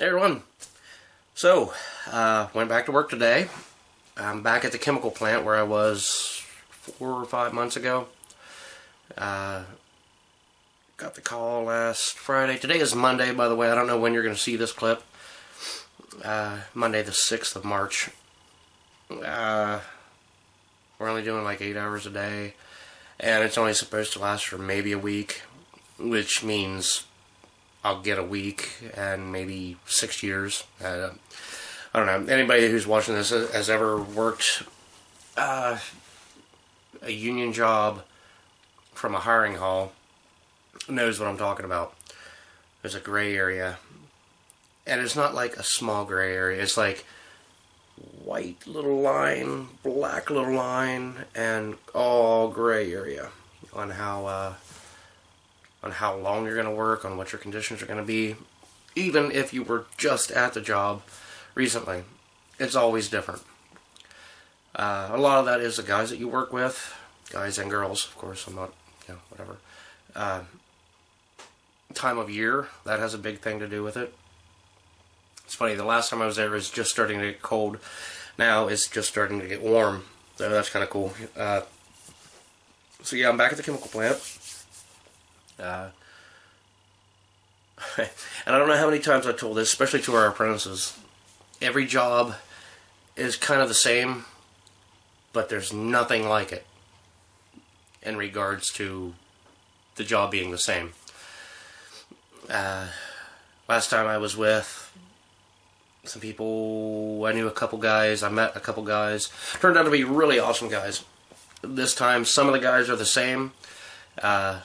Hey everyone. So, uh, went back to work today. I'm back at the chemical plant where I was four or five months ago. Uh, got the call last Friday. Today is Monday, by the way. I don't know when you're going to see this clip. Uh, Monday, the 6th of March. Uh, we're only doing like eight hours a day, and it's only supposed to last for maybe a week, which means I'll get a week and maybe six years. Uh, I don't know. Anybody who's watching this has ever worked uh, a union job from a hiring hall knows what I'm talking about. There's a gray area. And it's not like a small gray area. It's like white little line, black little line, and all gray area on how uh, on how long you're going to work, on what your conditions are going to be. Even if you were just at the job recently, it's always different. Uh, a lot of that is the guys that you work with, guys and girls, of course. I'm not, you know, whatever. Uh, time of year that has a big thing to do with it. It's funny. The last time I was there, was just starting to get cold. Now it's just starting to get warm, so that's kind of cool. Uh, so yeah, I'm back at the chemical plant. Uh, and I don't know how many times I told this, especially to our apprentices. Every job is kind of the same, but there's nothing like it in regards to the job being the same. Uh, last time I was with some people, I knew a couple guys, I met a couple guys. Turned out to be really awesome guys. This time, some of the guys are the same. Uh,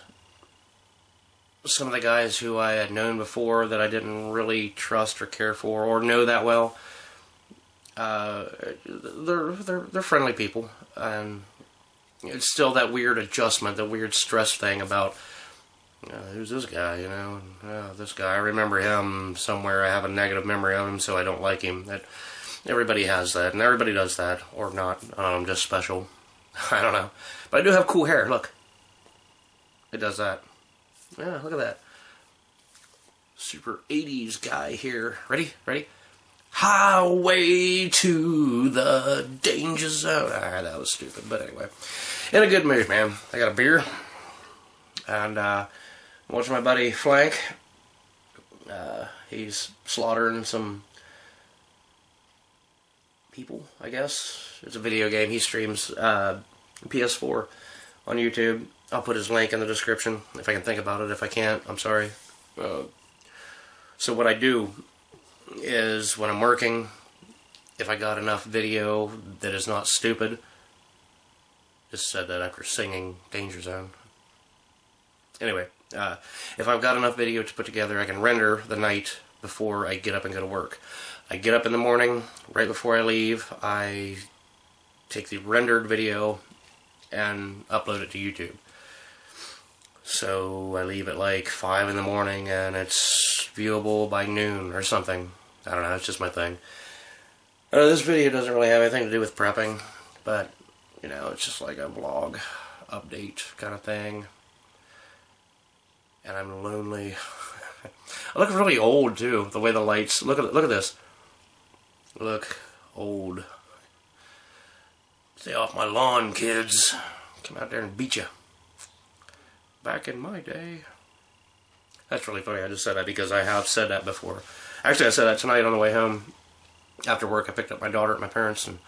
some of the guys who I had known before that I didn't really trust or care for or know that well. Uh, they're they're they're friendly people, and it's still that weird adjustment, the weird stress thing about uh, who's this guy, you know? Uh, this guy, I remember him somewhere. I have a negative memory of him, so I don't like him. That everybody has that, and everybody does that, or not. I'm just special. I don't know, but I do have cool hair. Look, it does that. Yeah, look at that. Super 80s guy here. Ready? Ready? Highway to the danger zone. Ah, that was stupid, but anyway. In a good mood, man. I got a beer. And, uh, watching my buddy Flank. Uh, he's slaughtering some people, I guess. It's a video game. He streams, uh, PS4 on YouTube. I'll put his link in the description if I can think about it. If I can't, I'm sorry. Uh, so what I do is when I'm working, if I got enough video that is not stupid, just said that after singing Danger Zone. Anyway, uh, if I've got enough video to put together, I can render the night before I get up and go to work. I get up in the morning, right before I leave, I take the rendered video and upload it to YouTube. So I leave at like 5 in the morning and it's viewable by noon or something. I don't know, it's just my thing. Uh, this video doesn't really have anything to do with prepping, but, you know, it's just like a vlog update kind of thing. And I'm lonely. I look really old too, the way the lights, look at look at this. Look old. Stay off my lawn, kids. Come out there and beat you back in my day. That's really funny. I just said that because I have said that before. Actually, I said that tonight on the way home. After work, I picked up my daughter at my parents' and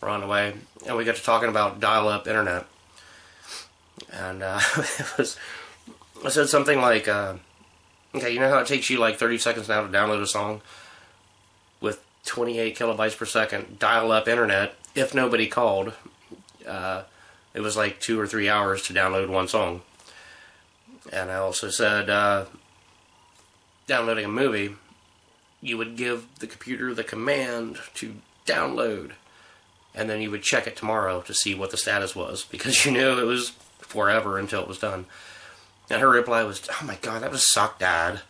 we're on the way. And we got to talking about dial-up internet. And uh, it was, I said something like, uh, okay, you know how it takes you like 30 seconds now to download a song? With 28 kilobytes per second dial-up internet, if nobody called, uh, it was like two or three hours to download one song. And I also said, uh, downloading a movie, you would give the computer the command to download, and then you would check it tomorrow to see what the status was, because you knew it was forever until it was done. And her reply was, oh my god, that was suck, Dad.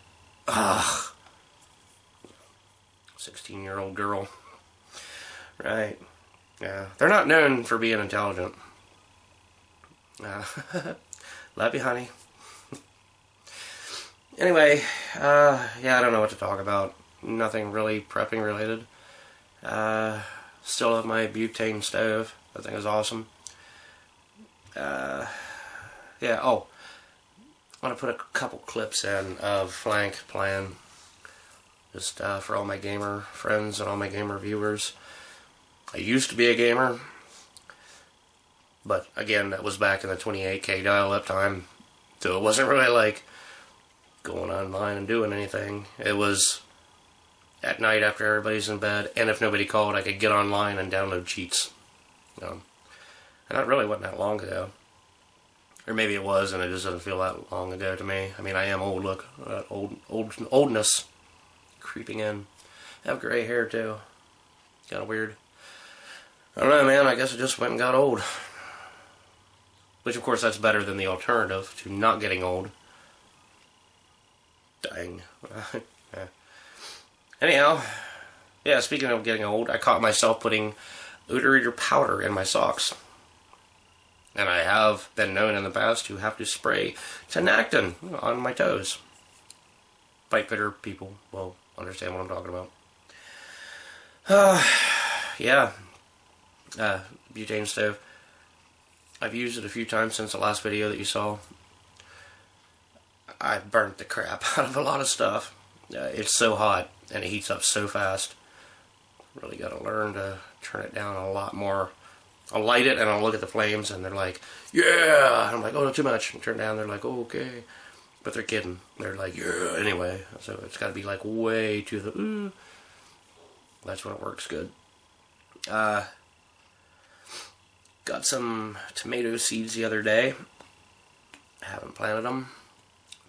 Ugh. 16 year old girl. Right. Yeah. They're not known for being intelligent. Uh, love you, honey. Anyway, uh, yeah, I don't know what to talk about. Nothing really prepping related. Uh, still have my butane stove. That thing is awesome. Uh, yeah, oh. I want to put a couple clips in of Flank playing. Just uh, for all my gamer friends and all my gamer viewers. I used to be a gamer. But again, that was back in the 28k dial-up time. So it wasn't really like going online and doing anything. It was at night after everybody's in bed, and if nobody called, I could get online and download cheats. Um, and that really wasn't that long ago. Or maybe it was, and it just doesn't feel that long ago to me. I mean, I am old. Look, uh, old, old, oldness creeping in. I have gray hair too. Kind of weird. I don't know, man. I guess I just went and got old. Which, of course, that's better than the alternative to not getting old. Yeah. Anyhow, yeah, speaking of getting old, I caught myself putting eater powder in my socks. And I have been known in the past to have to spray Tinactin on my toes. Pipe fitter people will understand what I'm talking about. Uh, yeah. Uh, butane stove. I've used it a few times since the last video that you saw. I burnt the crap out of a lot of stuff. Uh, it's so hot and it heats up so fast. Really got to learn to turn it down a lot more. I'll light it and I'll look at the flames and they're like, yeah. I'm like, oh, too much. And turn down. They're like, oh, okay. But they're kidding. They're like, yeah. Anyway, so it's got to be like way to the ooh. That's when it works good. Uh, got some tomato seeds the other day. Haven't planted them.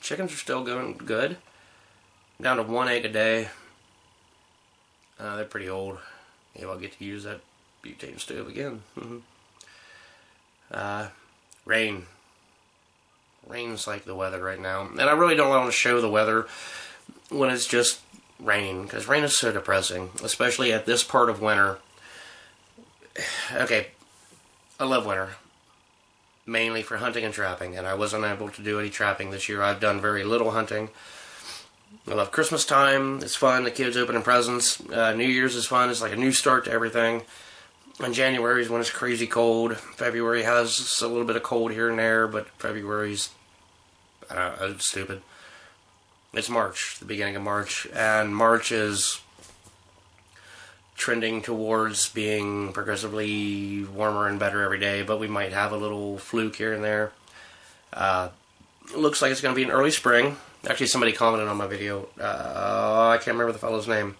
Chickens are still going good. Down to one egg a day. Uh, they're pretty old. Maybe I'll get to use that butane stove again. Mm-hmm. uh, rain. Rain's like the weather right now. And I really don't want to show the weather when it's just rain, because rain is so depressing, especially at this part of winter. Okay, I love winter, mainly for hunting and trapping, and I wasn't able to do any trapping this year. I've done very little hunting. I love Christmas time. It's fun. The kids opening presents. Uh, New Year's is fun. It's like a new start to everything. And January is when it's crazy cold. February has a little bit of cold here and there, but February's uh, stupid. It's March, the beginning of March, and March is trending towards being progressively warmer and better every day, but we might have a little fluke here and there. Uh, looks like it's going to be an early spring. Actually, somebody commented on my video. Uh, I can't remember the fellow's name.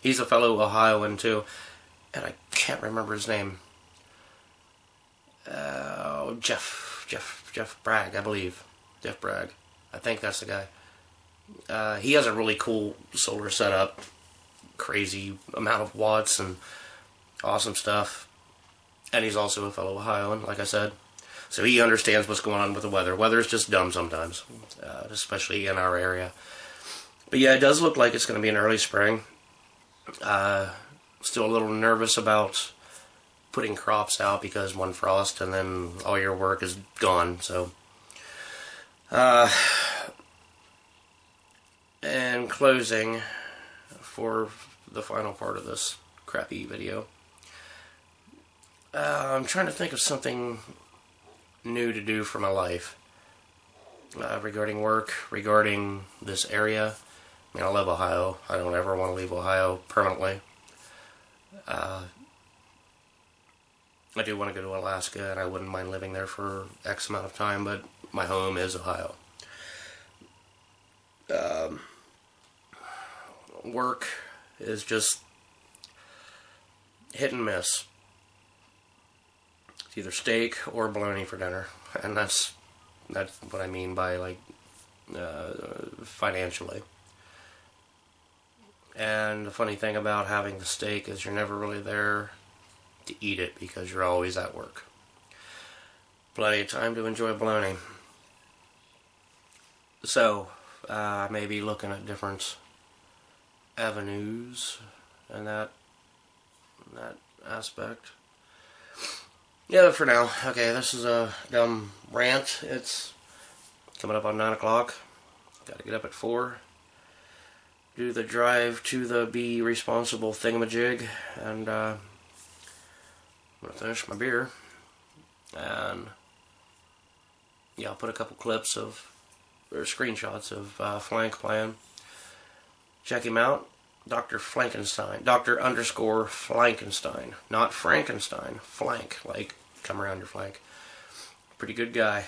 He's a fellow Ohioan, too, and I can't remember his name. Uh, Jeff, Jeff, Jeff Bragg, I believe. Jeff Bragg. I think that's the guy. Uh, he has a really cool solar setup crazy amount of watts and awesome stuff. And he's also a fellow Ohioan, like I said. So he understands what's going on with the weather. Weather is just dumb sometimes, uh, especially in our area. But yeah, it does look like it's going to be an early spring. Uh, still a little nervous about putting crops out because one frost and then all your work is gone. So, uh, and closing for the final part of this crappy video. Uh, I'm trying to think of something new to do for my life. Uh, regarding work, regarding this area. I mean, I love Ohio. I don't ever want to leave Ohio permanently. Uh, I do want to go to Alaska, and I wouldn't mind living there for X amount of time, but my home is Ohio. Um, work is just hit and miss. It's either steak or bologna for dinner, and that's that's what I mean by like uh, financially. And the funny thing about having the steak is you're never really there to eat it because you're always at work. Plenty of time to enjoy bologna. So, uh, I may be looking at different avenues and that that aspect. Yeah, for now. Okay, this is a dumb rant. It's coming up on 9 o'clock. Gotta get up at 4. do the drive to the be responsible thingamajig, and uh, I'm gonna finish my beer, and yeah, I'll put a couple clips of or screenshots of uh, flank plan. Check him out, Dr. Flankinstein, Dr. underscore Flankinstein, not Frankenstein, flank, like come around your flank. Pretty good guy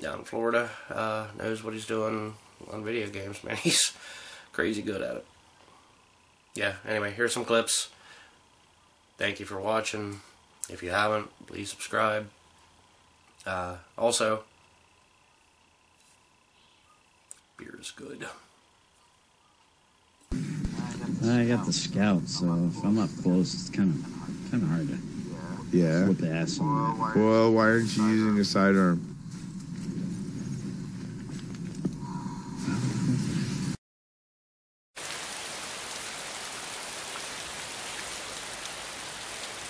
down in Florida, uh, knows what he's doing on video games, man. He's crazy good at it. Yeah, anyway, here's some clips. Thank you for watching. If you haven't, please subscribe. Uh, also, beer is good. I got the scout, so if I'm up close, it's kind of kind of hard to Yeah. whip ass on that. Well, why aren't you using a sidearm?